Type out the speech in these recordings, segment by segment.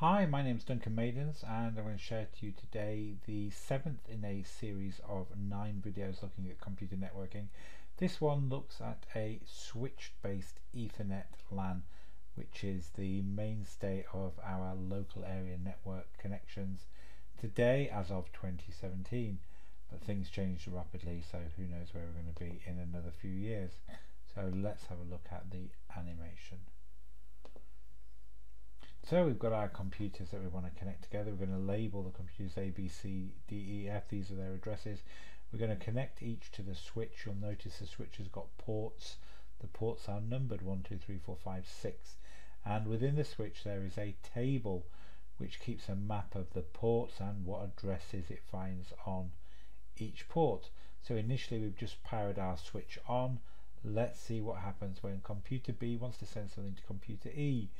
Hi, my name is Duncan Maidens and I'm going to share to you today the seventh in a series of nine videos looking at computer networking. This one looks at a switch based Ethernet LAN which is the mainstay of our local area network connections today as of 2017 but things change rapidly so who knows where we're going to be in another few years. So let's have a look at the animation. So we've got our computers that we want to connect together. We're going to label the computers A, B, C, D, E, F. These are their addresses. We're going to connect each to the switch. You'll notice the switch has got ports. The ports are numbered 1, 2, 3, 4, 5, 6. And within the switch there is a table which keeps a map of the ports and what addresses it finds on each port. So initially we've just powered our switch on. Let's see what happens when computer B wants to send something to computer E.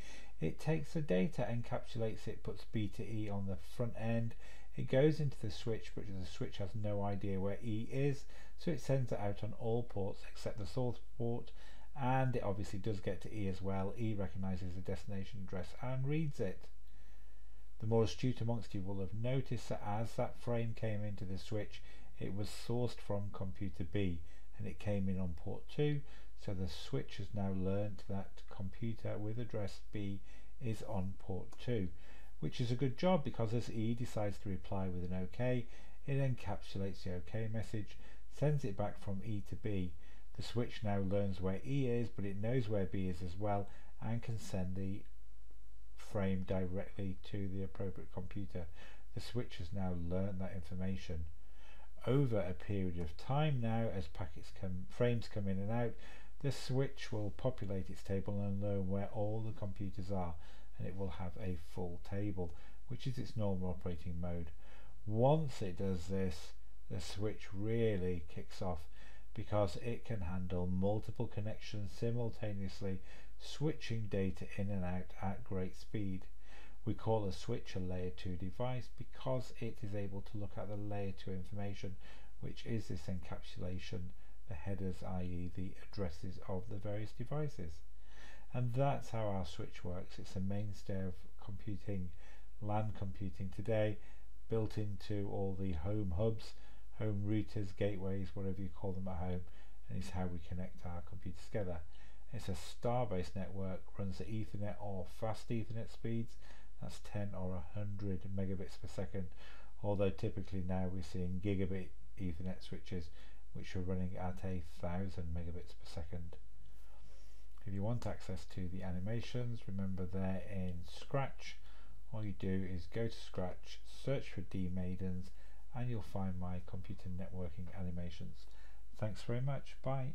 It takes the data, encapsulates it, puts B to E on the front end. It goes into the switch, but the switch has no idea where E is, so it sends it out on all ports except the source port, and it obviously does get to E as well. E recognizes the destination address and reads it. The more astute amongst you will have noticed that as that frame came into the switch, it was sourced from computer B and it came in on port 2 so the switch has now learnt that computer with address B is on port 2 which is a good job because as E decides to reply with an OK it encapsulates the OK message sends it back from E to B. The switch now learns where E is but it knows where B is as well and can send the frame directly to the appropriate computer. The switch has now learned that information over a period of time now as packets come frames come in and out the switch will populate its table and learn where all the computers are and it will have a full table which is its normal operating mode. Once it does this the switch really kicks off because it can handle multiple connections simultaneously switching data in and out at great speed we call a switch a layer 2 device because it is able to look at the layer 2 information which is this encapsulation, the headers i.e. the addresses of the various devices. And that's how our switch works. It's a mainstay of computing, LAN computing today, built into all the home hubs, home routers, gateways, whatever you call them at home, and it's how we connect our computers together. It's a star-based network, runs at Ethernet or fast Ethernet speeds, that's 10 or 100 megabits per second. Although typically now we're seeing gigabit ethernet switches which are running at a thousand megabits per second. If you want access to the animations remember they're in scratch. All you do is go to scratch search for D Maidens and you'll find my computer networking animations. Thanks very much. Bye